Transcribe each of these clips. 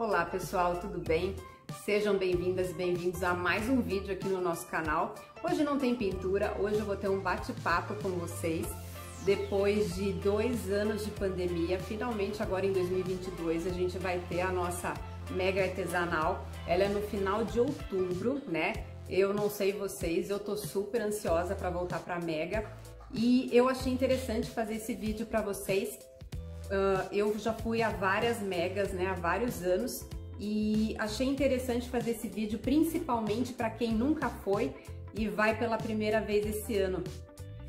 Olá pessoal, tudo bem? Sejam bem-vindas e bem-vindos a mais um vídeo aqui no nosso canal. Hoje não tem pintura, hoje eu vou ter um bate-papo com vocês. Depois de dois anos de pandemia, finalmente agora em 2022 a gente vai ter a nossa mega artesanal. Ela é no final de outubro, né? Eu não sei vocês, eu tô super ansiosa para voltar para mega e eu achei interessante fazer esse vídeo para vocês Uh, eu já fui a várias megas, né, há vários anos e achei interessante fazer esse vídeo principalmente para quem nunca foi e vai pela primeira vez esse ano.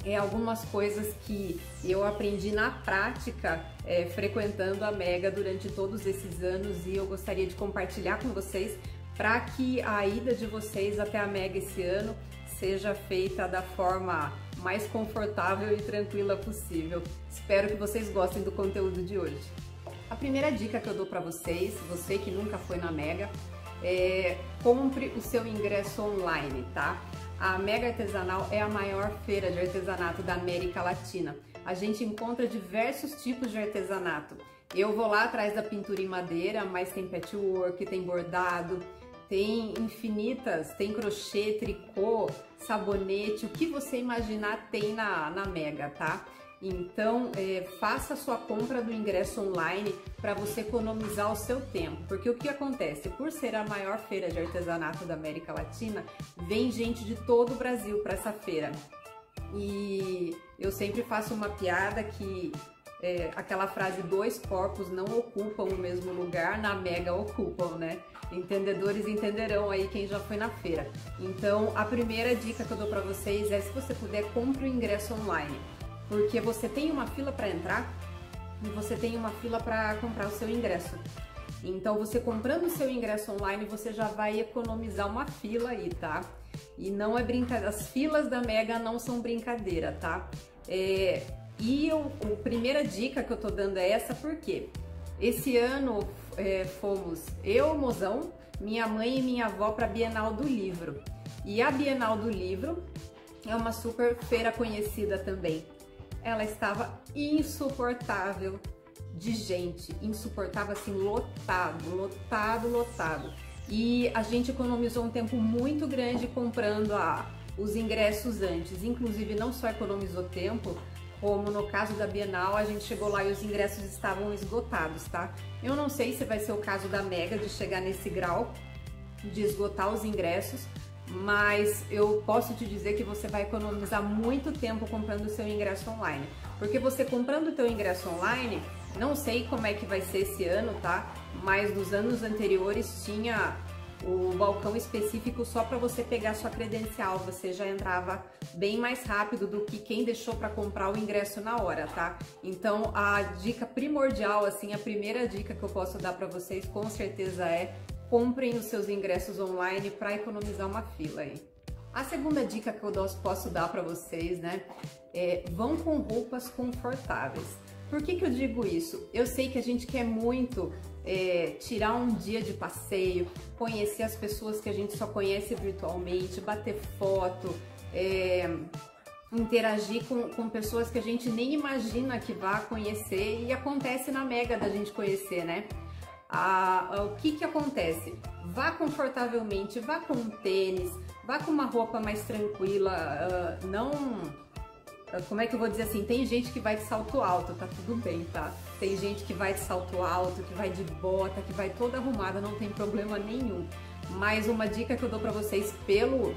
É algumas coisas que eu aprendi na prática é, frequentando a Mega durante todos esses anos e eu gostaria de compartilhar com vocês para que a ida de vocês até a Mega esse ano seja feita da forma mais confortável e tranquila possível. Espero que vocês gostem do conteúdo de hoje. A primeira dica que eu dou para vocês, você que nunca foi na Mega, é compre o seu ingresso online, tá? A Mega Artesanal é a maior feira de artesanato da América Latina. A gente encontra diversos tipos de artesanato. Eu vou lá atrás da pintura em madeira, mas tem patchwork, tem bordado, tem infinitas, tem crochê, tricô, sabonete, o que você imaginar tem na, na Mega, tá? Então, é, faça a sua compra do ingresso online para você economizar o seu tempo. Porque o que acontece? Por ser a maior feira de artesanato da América Latina, vem gente de todo o Brasil para essa feira. E eu sempre faço uma piada que é, aquela frase dois corpos não ocupam o mesmo lugar, na Mega ocupam, né? Entendedores entenderão aí quem já foi na feira. Então, a primeira dica que eu dou para vocês é se você puder, compre o ingresso online, porque você tem uma fila para entrar e você tem uma fila para comprar o seu ingresso. Então, você comprando o seu ingresso online, você já vai economizar uma fila aí, tá? E não é brincadeira, as filas da Mega não são brincadeira, tá? É, e o, a primeira dica que eu tô dando é essa, porque esse ano é, fomos eu, mozão, minha mãe e minha avó para a Bienal do Livro. E a Bienal do Livro é uma super feira conhecida também. Ela estava insuportável de gente, insuportável assim, lotado, lotado, lotado. E a gente economizou um tempo muito grande comprando a, os ingressos antes. Inclusive, não só economizou tempo, como no caso da Bienal, a gente chegou lá e os ingressos estavam esgotados, tá? Eu não sei se vai ser o caso da Mega de chegar nesse grau de esgotar os ingressos, mas eu posso te dizer que você vai economizar muito tempo comprando o seu ingresso online. Porque você comprando o teu ingresso online, não sei como é que vai ser esse ano, tá? Mas nos anos anteriores tinha o balcão específico só para você pegar sua credencial, você já entrava bem mais rápido do que quem deixou para comprar o ingresso na hora, tá? Então a dica primordial, assim, a primeira dica que eu posso dar para vocês com certeza é comprem os seus ingressos online para economizar uma fila aí. A segunda dica que eu posso dar para vocês, né, é vão com roupas confortáveis. Por que, que eu digo isso? Eu sei que a gente quer muito é, tirar um dia de passeio, conhecer as pessoas que a gente só conhece virtualmente, bater foto, é, interagir com, com pessoas que a gente nem imagina que vá conhecer e acontece na mega da gente conhecer, né? O que que acontece? Vá confortavelmente, vá com um tênis, vá com uma roupa mais tranquila, uh, não como é que eu vou dizer assim, tem gente que vai de salto alto, tá tudo bem, tá? Tem gente que vai de salto alto, que vai de bota, que vai toda arrumada, não tem problema nenhum. Mas uma dica que eu dou pra vocês pelo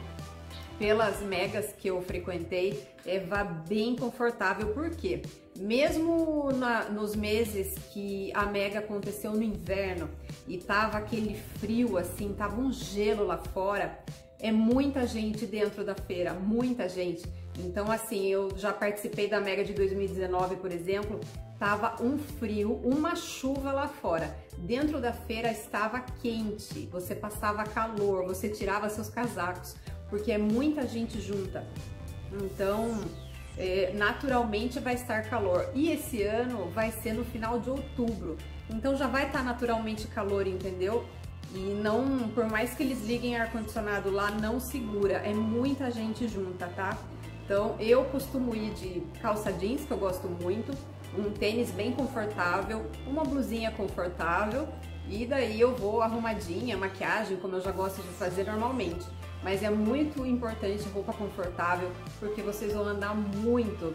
pelas megas que eu frequentei, é vá bem confortável, porque mesmo na, nos meses que a mega aconteceu no inverno e tava aquele frio assim, tava um gelo lá fora, é muita gente dentro da feira, muita gente. Então, assim, eu já participei da Mega de 2019, por exemplo, tava um frio, uma chuva lá fora. Dentro da feira estava quente, você passava calor, você tirava seus casacos, porque é muita gente junta. Então, é, naturalmente vai estar calor. E esse ano vai ser no final de outubro, então já vai estar tá naturalmente calor, entendeu? E não, por mais que eles liguem ar-condicionado lá, não segura, é muita gente junta, tá? Então eu costumo ir de calça jeans, que eu gosto muito, um tênis bem confortável, uma blusinha confortável E daí eu vou arrumadinha, maquiagem, como eu já gosto de fazer normalmente. Mas é muito importante roupa confortável, porque vocês vão andar muito,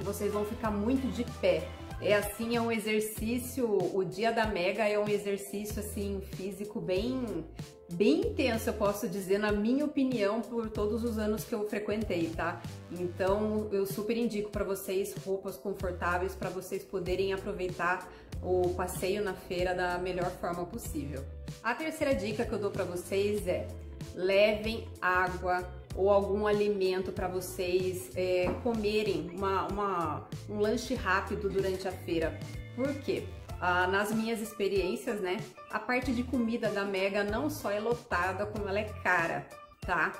vocês vão ficar muito de pé. É assim, é um exercício, o dia da Mega é um exercício assim físico bem bem intenso, eu posso dizer, na minha opinião, por todos os anos que eu frequentei, tá? Então, eu super indico para vocês roupas confortáveis para vocês poderem aproveitar o passeio na feira da melhor forma possível. A terceira dica que eu dou para vocês é levem água ou algum alimento para vocês é, comerem, uma, uma, um lanche rápido durante a feira. Por quê? Ah, nas minhas experiências, né, a parte de comida da Mega não só é lotada, como ela é cara, tá?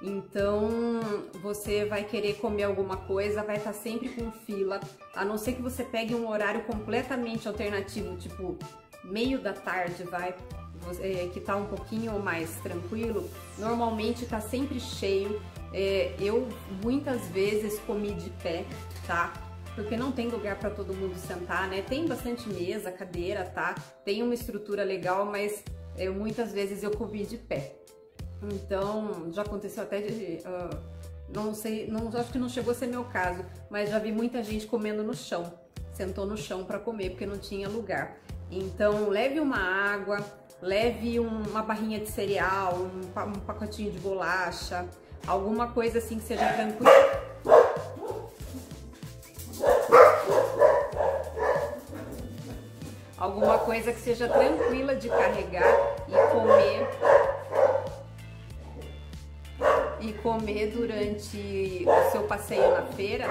Então você vai querer comer alguma coisa, vai estar tá sempre com fila, a não ser que você pegue um horário completamente alternativo, tipo meio da tarde, vai, é, que tá um pouquinho mais tranquilo, normalmente tá sempre cheio. É, eu muitas vezes comi de pé, tá? Porque não tem lugar para todo mundo sentar, né? Tem bastante mesa, cadeira, tá? Tem uma estrutura legal, mas eu, muitas vezes eu comi de pé. Então, já aconteceu até de. Uh, não sei, não, acho que não chegou a ser meu caso, mas já vi muita gente comendo no chão. Sentou no chão para comer porque não tinha lugar. Então, leve uma água, leve um, uma barrinha de cereal, um, um pacotinho de bolacha, alguma coisa assim que seja tranquila. Alguma coisa que seja tranquila de carregar e comer e comer durante o seu passeio na feira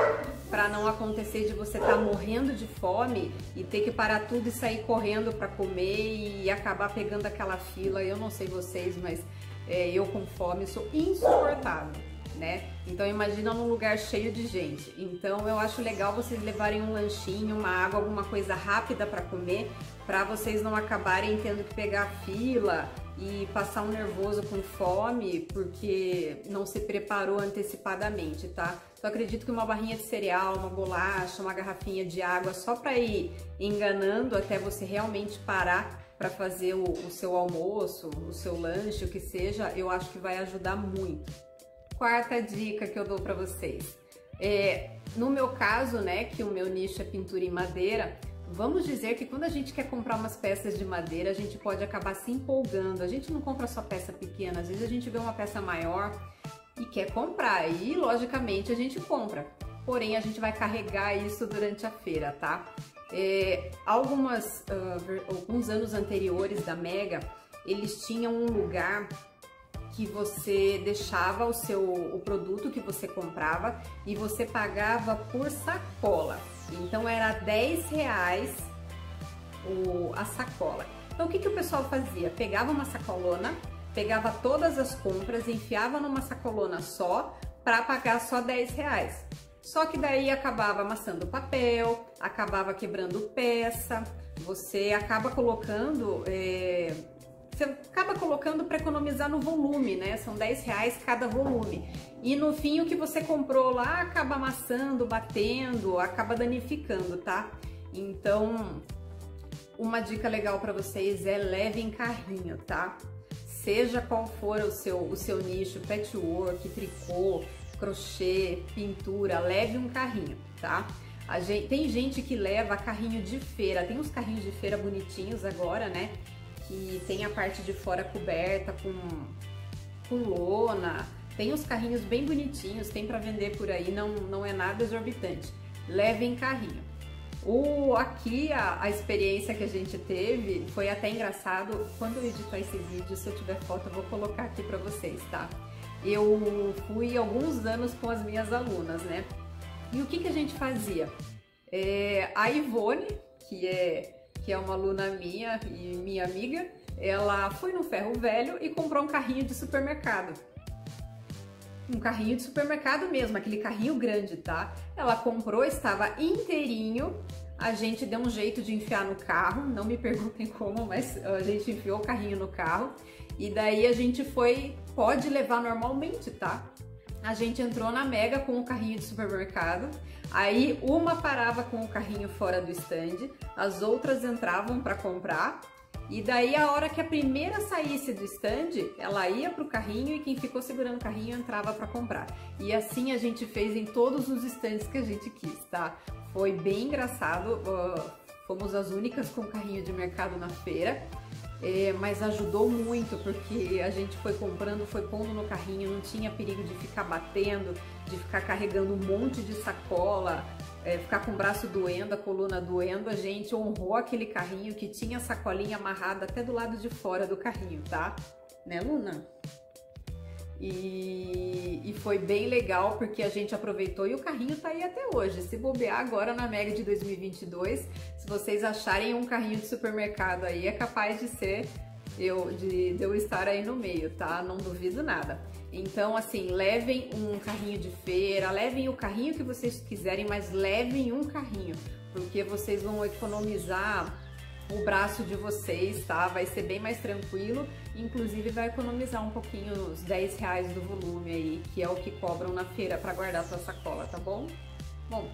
para não acontecer de você estar tá morrendo de fome e ter que parar tudo e sair correndo para comer e acabar pegando aquela fila. Eu não sei vocês, mas é, eu com fome sou insuportável. Né? Então imagina num lugar cheio de gente. Então eu acho legal vocês levarem um lanchinho, uma água, alguma coisa rápida para comer, para vocês não acabarem tendo que pegar fila e passar um nervoso com fome porque não se preparou antecipadamente, tá? Então acredito que uma barrinha de cereal, uma bolacha, uma garrafinha de água só para ir enganando até você realmente parar para fazer o, o, seu almoço, o seu lanche, o que seja, eu acho que vai ajudar muito. Quarta dica que eu dou para vocês. É, no meu caso, né, que o meu nicho é pintura em madeira, Vamos dizer que quando a gente quer comprar umas peças de madeira, a gente pode acabar se empolgando. A gente não compra só peça pequena, às vezes a gente vê uma peça maior e quer comprar. E logicamente a gente compra. Porém, a gente vai carregar isso durante a feira, tá? É, algumas, uh, alguns anos anteriores da Mega, eles tinham um lugar que você deixava o seu o produto que você comprava e você pagava por sacola. Então era 10 reais o, a sacola. Então o que, que o pessoal fazia? Pegava uma sacolona, pegava todas as compras, enfiava numa sacolona só para pagar só 10 reais. Só que daí acabava amassando papel, acabava quebrando peça, você acaba colocando é, você acaba colocando para economizar no volume, né? São 10 reais cada volume. E no fim o que você comprou lá acaba amassando, batendo, acaba danificando, tá? Então, uma dica legal para vocês é leve em carrinho, tá? Seja qual for o seu, o seu nicho, patchwork, tricô, crochê, pintura, leve um carrinho, tá? Gente, tem gente que leva carrinho de feira, tem uns carrinhos de feira bonitinhos agora, né? Que tem a parte de fora coberta com, com lona. Tem os carrinhos bem bonitinhos, tem para vender por aí, não, não é nada exorbitante. Levem carrinho. O, aqui a, a, experiência que a gente teve foi até engraçado. Quando eu editar esse vídeo, se eu tiver foto, eu vou colocar aqui para vocês, tá? Eu fui alguns anos com as minhas alunas, né? E o que, que a gente fazia? É, a Ivone, que é que é uma aluna minha e minha amiga, ela foi no ferro velho e comprou um carrinho de supermercado. Um carrinho de supermercado mesmo, aquele carrinho grande, tá? Ela comprou, estava inteirinho. A gente deu um jeito de enfiar no carro, não me perguntem como, mas a gente enfiou o carrinho no carro. E daí a gente foi, pode levar normalmente, tá? A gente entrou na Mega com o carrinho de supermercado. Aí uma parava com o carrinho fora do stand, as outras entravam para comprar E daí a hora que a primeira saísse do stand, ela ia pro carrinho e quem ficou segurando o carrinho entrava para comprar. E assim a gente fez em todos os stands que a gente quis, tá? Foi bem engraçado, uh, fomos as únicas com carrinho de mercado na feira. É, mas ajudou muito porque a gente foi comprando, foi pondo no carrinho, não tinha perigo de ficar batendo, de ficar carregando um monte de sacola, é, ficar com o braço doendo, a coluna doendo, a gente honrou aquele carrinho que tinha a sacolinha amarrada até do lado de fora do carrinho, tá? Né, Luna? E, e, foi bem legal porque a gente aproveitou e o carrinho tá aí até hoje. Se bobear agora na Mega de 2022, se vocês acharem um carrinho de supermercado aí, é capaz de ser eu, de, de eu estar aí no meio, tá? Não duvido nada. Então, assim, levem um carrinho de feira, levem o carrinho que vocês quiserem, mas levem um carrinho, porque vocês vão economizar o braço de vocês, tá? Vai ser bem mais tranquilo, inclusive vai economizar um pouquinho os 10 reais do volume aí, que é o que cobram na feira para guardar sua sacola, tá bom? Bom,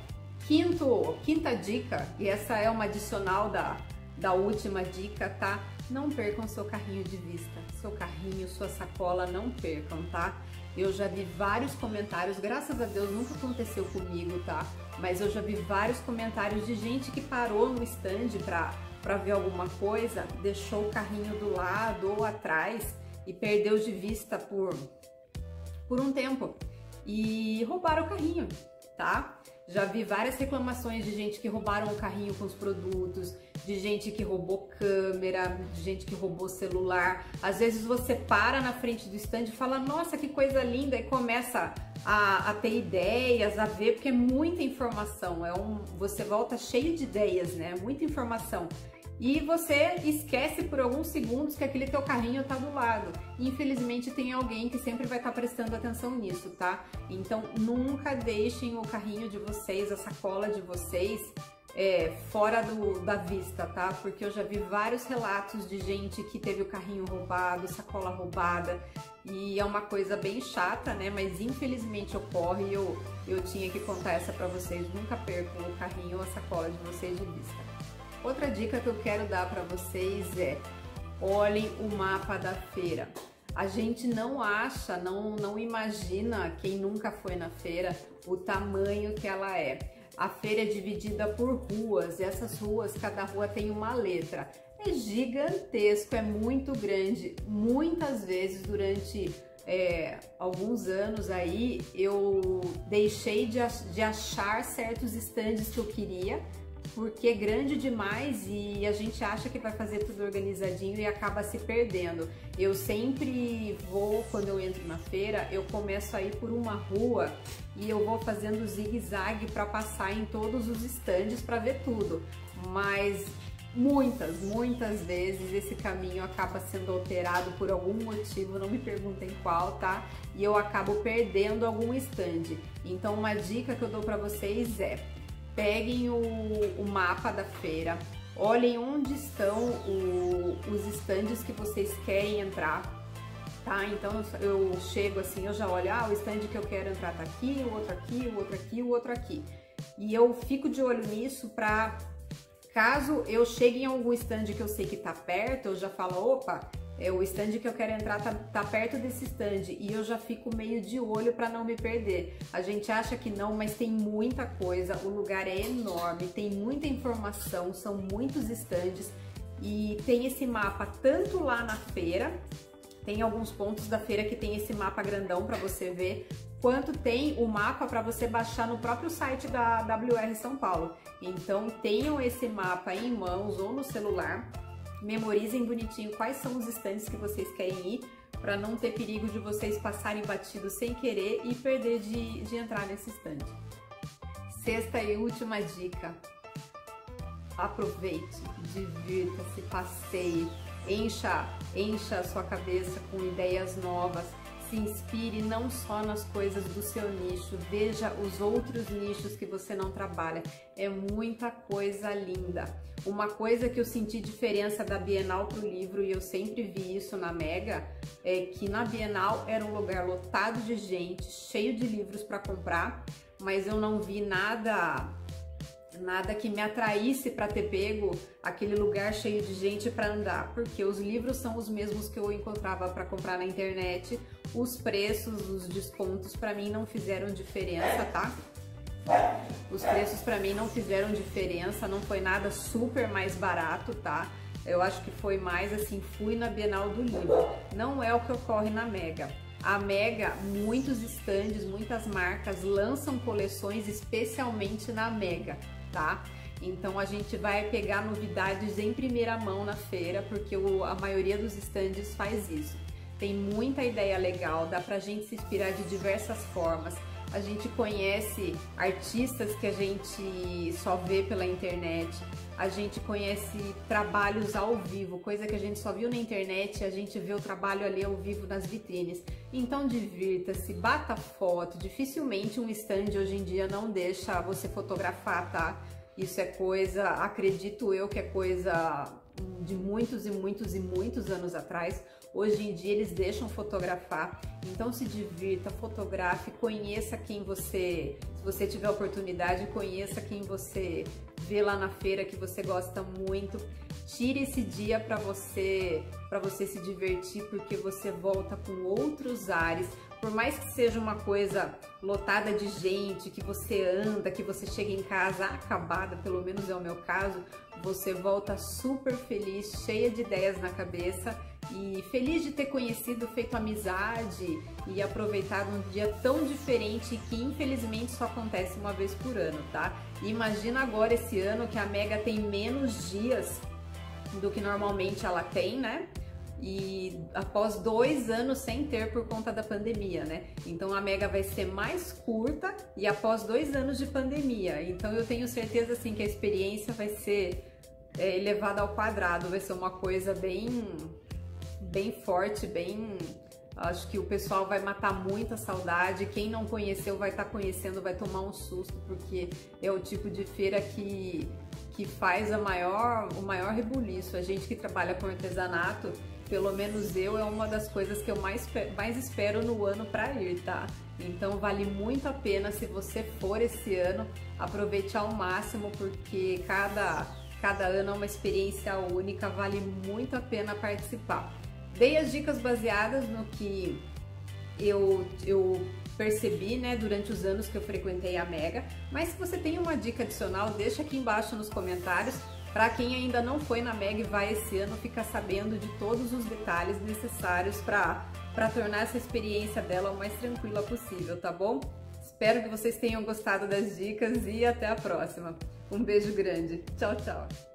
quinto, quinta dica, e essa é uma adicional da, da última dica, tá? Não percam seu carrinho de vista, seu carrinho, sua sacola, não percam, tá? Eu já vi vários comentários, graças a Deus nunca aconteceu comigo, tá? Mas eu já vi vários comentários de gente que parou no stand pra, pra ver alguma coisa, deixou o carrinho do lado ou atrás e perdeu de vista por, por um tempo e roubaram o carrinho, tá? Já vi várias reclamações de gente que roubaram o carrinho com os produtos, de gente que roubou câmera, de gente que roubou celular. Às vezes você para na frente do stand e fala, nossa, que coisa linda, e começa a, a, ter ideias, a ver, porque é muita informação. É um, você volta cheio de ideias, né? Muita informação e você esquece por alguns segundos que aquele teu carrinho tá do lado. Infelizmente tem alguém que sempre vai estar tá prestando atenção nisso, tá? Então nunca deixem o carrinho de vocês, a sacola de vocês é, fora do, da vista, tá? Porque eu já vi vários relatos de gente que teve o carrinho roubado, sacola roubada, e é uma coisa bem chata, né? Mas infelizmente ocorre e eu, eu tinha que contar essa pra vocês. Nunca percam o carrinho ou a sacola de vocês de vista. Outra dica que eu quero dar para vocês é olhem o mapa da feira. A gente não acha, não, não imagina, quem nunca foi na feira, o tamanho que ela é. A feira é dividida por ruas e essas ruas, cada rua tem uma letra. É gigantesco, é muito grande. Muitas vezes durante é, alguns anos aí eu deixei de, de achar certos estandes que eu queria porque é grande demais e a gente acha que vai fazer tudo organizadinho e acaba se perdendo. Eu sempre vou, quando eu entro na feira, eu começo a ir por uma rua e eu vou fazendo zigue-zague para passar em todos os estandes para ver tudo. Mas muitas, muitas vezes esse caminho acaba sendo alterado por algum motivo, não me perguntem qual, tá? E eu acabo perdendo algum stand. Então uma dica que eu dou para vocês é peguem o, o mapa da feira, olhem onde estão o, os estandes que vocês querem entrar, tá? Então eu chego assim, eu já olho, ah, o stand que eu quero entrar tá aqui, o outro aqui, o outro aqui, o outro aqui. E eu fico de olho nisso pra, caso eu chegue em algum stand que eu sei que tá perto, eu já falo, opa, é, o stand que eu quero entrar tá, tá perto desse stand e eu já fico meio de olho para não me perder. A gente acha que não, mas tem muita coisa, o lugar é enorme, tem muita informação, são muitos stands e tem esse mapa tanto lá na feira, tem alguns pontos da feira que tem esse mapa grandão para você ver, quanto tem o mapa para você baixar no próprio site da WR São Paulo. Então tenham esse mapa em mãos ou no celular memorizem bonitinho quais são os estandes que vocês querem ir, para não ter perigo de vocês passarem batido sem querer e perder de, de entrar nesse estande. Sexta e última dica. Aproveite, divirta-se, passeie, encha, encha a sua cabeça com ideias novas, se inspire não só nas coisas do seu nicho, veja os outros nichos que você não trabalha. É muita coisa linda. Uma coisa que eu senti diferença da Bienal para o livro, e eu sempre vi isso na Mega, é que na Bienal era um lugar lotado de gente, cheio de livros para comprar, mas eu não vi nada nada que me atraísse para ter pego aquele lugar cheio de gente para andar, porque os livros são os mesmos que eu encontrava para comprar na internet, os preços, os descontos para mim não fizeram diferença, tá? Os preços para mim não fizeram diferença, não foi nada super mais barato, tá? Eu acho que foi mais assim, fui na Bienal do Livro. Não é o que ocorre na Mega. A Mega, muitos estandes, muitas marcas lançam coleções especialmente na Mega tá? Então a gente vai pegar novidades em primeira mão na feira, porque o, a maioria dos estandes faz isso. Tem muita ideia legal, dá pra gente se inspirar de diversas formas. A gente conhece artistas que a gente só vê pela internet, a gente conhece trabalhos ao vivo, coisa que a gente só viu na internet, a gente vê o trabalho ali ao vivo nas vitrines. Então divirta-se, bata foto, dificilmente um stand hoje em dia não deixa você fotografar, tá? Isso é coisa, acredito eu que é coisa de muitos e muitos e muitos anos atrás. Hoje em dia eles deixam fotografar, então se divirta, fotografe, conheça quem você, se você tiver oportunidade, conheça quem você vê lá na feira que você gosta muito. Tire esse dia para você, para você se divertir, porque você volta com outros ares. Por mais que seja uma coisa lotada de gente, que você anda, que você chega em casa acabada, pelo menos é o meu caso, você volta super feliz, cheia de ideias na cabeça e feliz de ter conhecido, feito amizade e aproveitado um dia tão diferente que infelizmente só acontece uma vez por ano, tá? Imagina agora esse ano que a Mega tem menos dias do que normalmente ela tem, né? E após dois anos sem ter por conta da pandemia, né? Então a Mega vai ser mais curta e após dois anos de pandemia. Então eu tenho certeza assim que a experiência vai ser é, elevada ao quadrado, vai ser uma coisa bem bem forte, bem. Acho que o pessoal vai matar muita saudade. Quem não conheceu vai estar tá conhecendo, vai tomar um susto, porque é o tipo de feira que, que faz a maior, o maior rebuliço. A gente que trabalha com artesanato, pelo menos eu, é uma das coisas que eu mais, mais espero no ano para ir, tá? Então vale muito a pena se você for esse ano, aproveite ao máximo, porque cada, cada ano é uma experiência única, vale muito a pena participar. Dei as dicas baseadas no que eu, eu percebi né, durante os anos que eu frequentei a Mega, mas se você tem uma dica adicional, deixa aqui embaixo nos comentários para quem ainda não foi na Mega e vai esse ano ficar sabendo de todos os detalhes necessários para tornar essa experiência dela o mais tranquila possível, tá bom? Espero que vocês tenham gostado das dicas e até a próxima. Um beijo grande. Tchau, tchau.